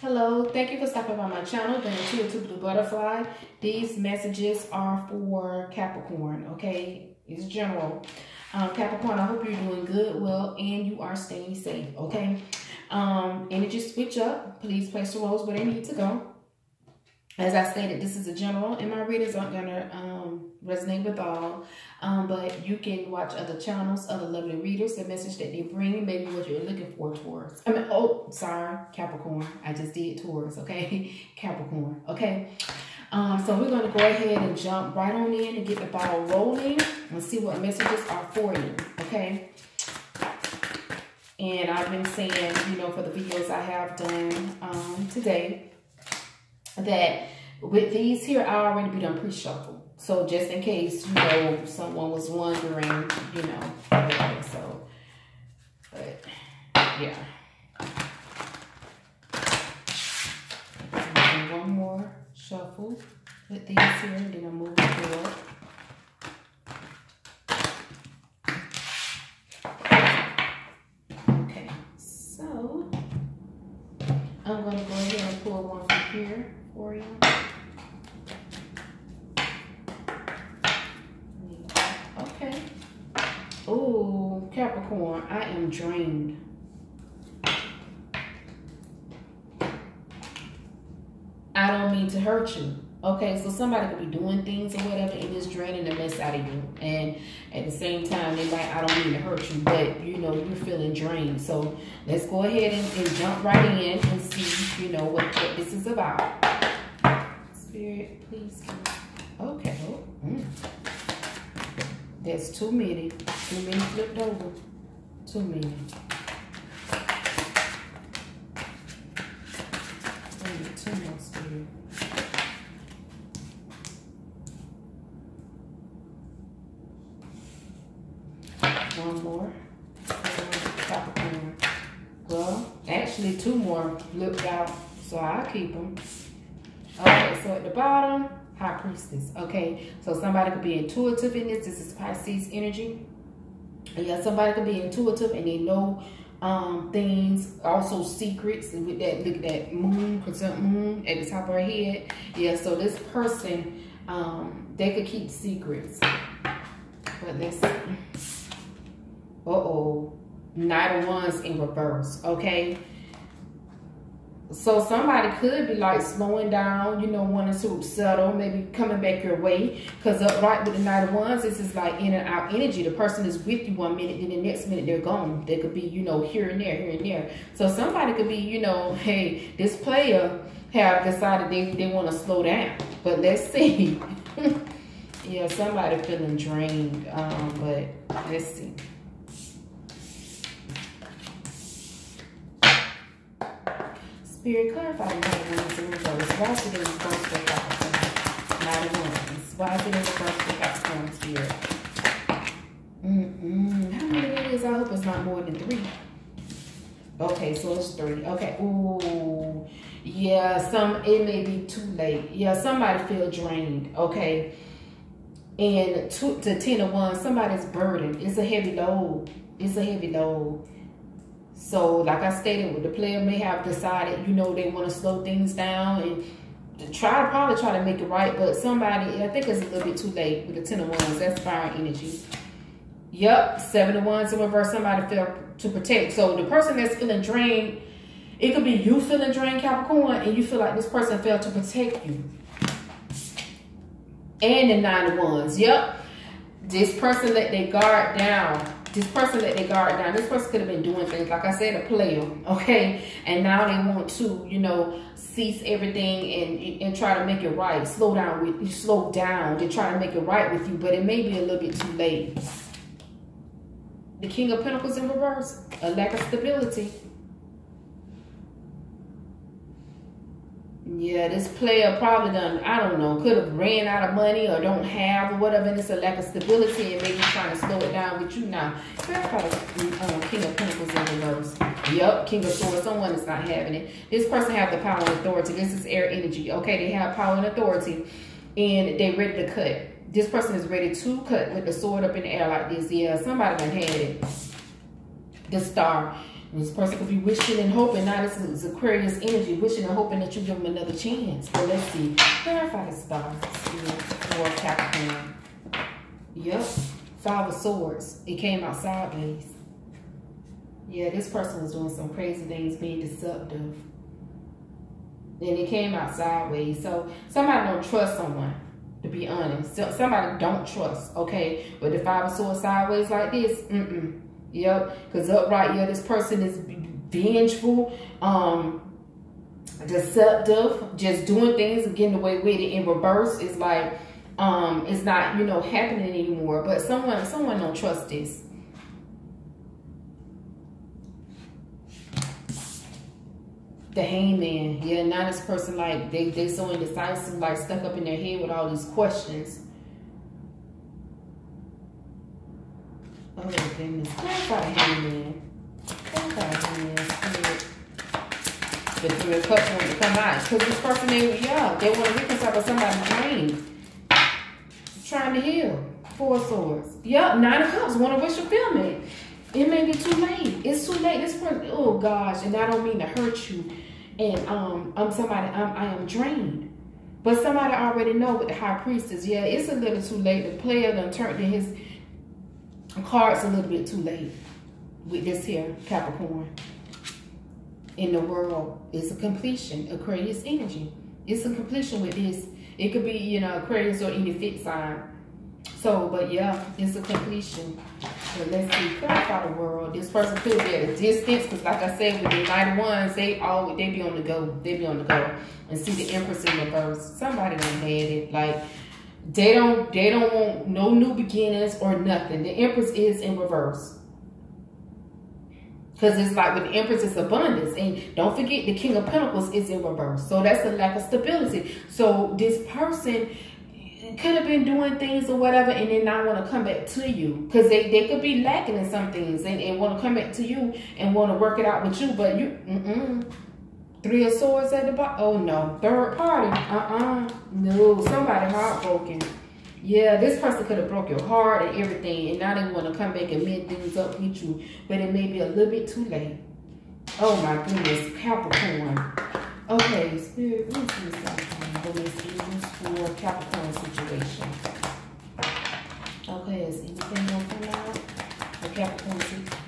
Hello, thank you for stopping by my channel, the Intuitive Blu Butterfly. These messages are for Capricorn, okay? It's general. Um, Capricorn, I hope you're doing good, well, and you are staying safe, okay? Um, energy switch up. Please place the roles where they need to go. As I stated, this is a general, and my readers aren't going to um, resonate with all. Um, but you can watch other channels, other lovely readers, the message that they bring, maybe what you're looking for towards. I mean, oh, sorry, Capricorn. I just did towards, okay? Capricorn, okay? Um, so we're going to go ahead and jump right on in and get the ball rolling and see what messages are for you, okay? And I've been saying, you know, for the videos I have done um, today, that with these here, I already be done pre-shuffle. So just in case, you know, someone was wondering, you know, okay, so, but, yeah. One more shuffle with these here, and then I'm moving forward. Okay, so, I'm going to go ahead and pull one from here for you. Okay. Oh, Capricorn, I am drained. I don't mean to hurt you. Okay, so somebody could be doing things or whatever and it's draining the mess out of you. And at the same time, they might, I don't mean to hurt you, but you know, you're feeling drained. So let's go ahead and, and jump right in and see, you know, what, what this is about. Spirit, please. Okay. Oh, mm. That's too many. Too many flipped over. Too many. Too much spirit. One more. Well, actually two more flipped out, so I'll keep them. Okay, so at the bottom, High Priestess. Okay, so somebody could be intuitive in this. This is Pisces energy. Yeah, somebody could be intuitive and they know um, things, also secrets And with that, look at that moon, crescent moon at the top of her head. Yeah, so this person, um, they could keep secrets. But let's uh-oh, Knight of Wands in reverse, okay? So somebody could be like slowing down, you know, wanting to settle, maybe coming back your way. Because right with the Knight of Wands, this is like in and out energy. The person is with you one minute, then the next minute they're gone. They could be, you know, here and there, here and there. So somebody could be, you know, hey, this player have decided they, they want to slow down. But let's see. yeah, somebody feeling drained. Um, but let's see. Spirit, clarify the of the reverse. Why is it in reverse for Capricorn? Not a woman. Why is it in reverse for Capricorn Spirit? Mm-mm. How many it is? I hope it's not more than three. Okay, so it's three. Okay. Ooh. Yeah, some it may be too late. Yeah, somebody feel drained. Okay. And two to ten of one, somebody's burdened. It's a heavy load. It's a heavy load. So like I stated, with the player may have decided, you know, they want to slow things down and try to probably try to make it right. But somebody, I think it's a little bit too late with the 10 of wands. That's fire energy. Yep, seven of wands in reverse. Somebody felt to protect. So the person that's feeling drained, it could be you feeling drained, Capricorn, and you feel like this person failed to protect you. And the nine of wands. Yep. This person let their guard down this person let their guard down. This person could have been doing things, like I said, a player, okay? And now they want to, you know, cease everything and and try to make it right. Slow down with you, slow down to try to make it right with you, but it may be a little bit too late. The King of Pentacles in reverse, a lack of stability. Yeah, this player probably done, I don't know, could have ran out of money or don't have or whatever, and it's a lack of stability and maybe trying to slow it down with you now. Verify um, King of Pentacles in reverse. Yep, King of Swords, someone is not having it. This person have the power and authority. This is air energy, okay? They have power and authority, and they ready to cut. This person is ready to cut with the sword up in the air like this. Yeah, somebody done had it. The star. This person could be wishing and hoping. Now this is Aquarius energy, wishing and hoping that you give them another chance. But let's see. Clarify the stars for Capricorn. Yep. Five of Swords. It came out sideways. Yeah, this person was doing some crazy things, being deceptive. And it came out sideways. So somebody don't trust someone, to be honest. So somebody don't trust, okay? But the Five of Swords sideways like this, mm-mm. Yep. Because upright, yeah, this person is vengeful, um, deceptive, just doing things and getting away with it in reverse is like um it's not, you know, happening anymore. But someone someone don't trust this. The hangman. Yeah, now this person like they they so indecisive, like stuck up in their head with all these questions. Oh goodness. Clarify the hangman. Clarify the hangman. The three of cups want to come out. Because this person they yeah, they want to reconcile with somebody drained. Trying to heal. Four swords. Yep, nine of cups. Want to wish fulfillment. It may be too late. It's too late. This person, oh gosh, and I don't mean to hurt you. And um, I'm somebody, I'm, I am drained. But somebody already know with the high priestess, yeah, it's a little too late. The player done turned in his cards a little bit too late with this here Capricorn. In the world, it's a completion, Aquarius energy. It's a completion with this. It could be, you know, Aquarius or any fit sign. So, but yeah, it's a completion. But let's see, clarify the world. This person could be at a distance, because like I said, with the Knight of Wands, they all they be on the go. They be on the go. And see the Empress in the reverse. Somebody done had it. Like they don't they don't want no new beginnings or nothing. The Empress is in reverse. Because it's like with the Empress, it's abundance. And don't forget, the King of Pentacles is in reverse. So that's a lack of stability. So this person could have been doing things or whatever and then not want to come back to you. Because they, they could be lacking in some things and, and want to come back to you and want to work it out with you. But you, mm-mm. Three of Swords at the bottom. Oh, no. Third party. Uh-uh. No. Somebody heartbroken. Yeah, this person could have broke your heart and everything. And now they want to come back and mend things up with you. But it may be a little bit too late. Oh, my goodness. Capricorn. Okay, Spirit. Let me see this for Capricorn situation. Okay, is anything going to come out? The Capricorn situation.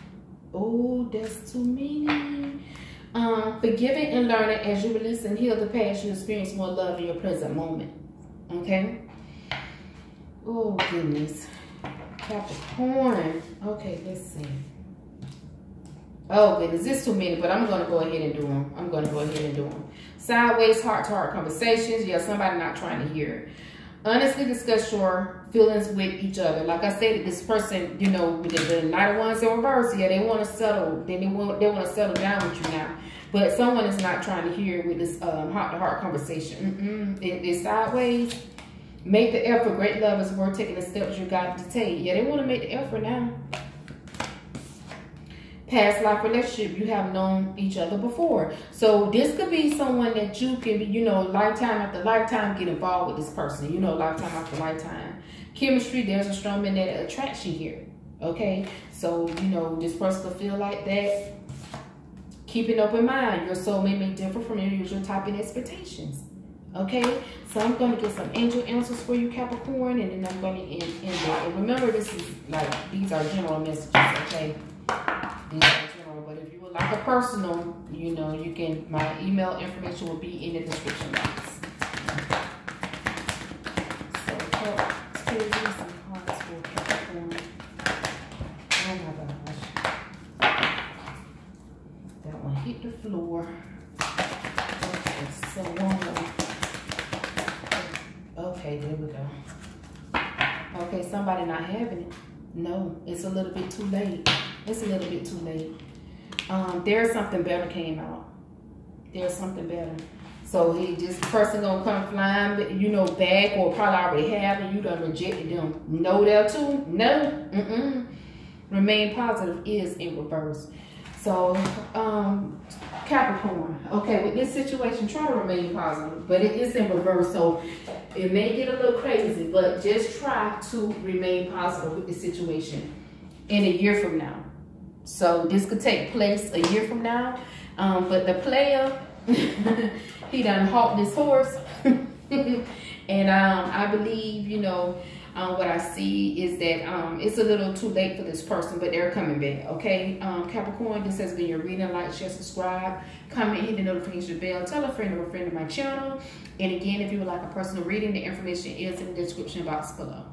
Oh, that's too many. Um, forgiving and learning as you release and heal the past, you experience more love in your present moment. Okay? Oh, goodness. Capricorn. Okay, let's see. Oh, goodness. This too many, but I'm going to go ahead and do them. I'm going to go ahead and do them. Sideways, heart-to-heart -heart conversations. Yeah, somebody not trying to hear. Honestly discuss your feelings with each other. Like I said, this person, you know, the, the Knight of Wands in reverse, yeah, they want to settle. Then they want they want to settle down with you now. But someone is not trying to hear with this um, heart-to-heart conversation. Mm -mm. It, it's sideways. Make the effort. Great love is worth taking the steps you got to take. Yeah, they want to make the effort now. Past life relationship, you have known each other before. So this could be someone that you can be, you know, lifetime after lifetime get involved with this person. You know, lifetime after lifetime. Chemistry, there's a strong magnetic attraction here. Okay, so you know this person could feel like that Keep an open mind. Your soulmate may differ from your usual typing expectations. Okay, so I'm going to get some angel answers for you, Capricorn, and then I'm going to end, end it. And remember, this is like, these are general messages, okay? Are general, but if you would like a personal, you know, you can, my email information will be in the description box. So, my gosh. That one hit the floor. Okay, so long. Okay, there we go. Okay, somebody not having it. No, it's a little bit too late. It's a little bit too late. Um, there's something better came out. There's something better. So he just person gonna come flying, you know, back or probably already have and you done rejected them. No there too? No. Mm-mm. Remain positive is in reverse. So, um, Capricorn, okay, with this situation, try to remain positive, but it is in reverse, so it may get a little crazy, but just try to remain positive with the situation in a year from now. So this could take place a year from now. Um, but the player, he done halt this horse. and um, I believe, you know, um, what I see is that um, it's a little too late for this person, but they're coming back, okay? Um, Capricorn, this has been your reading. Like, share, subscribe, comment, hit the notification bell, tell a friend or a friend of my channel. And again, if you would like a personal reading, the information is in the description box below.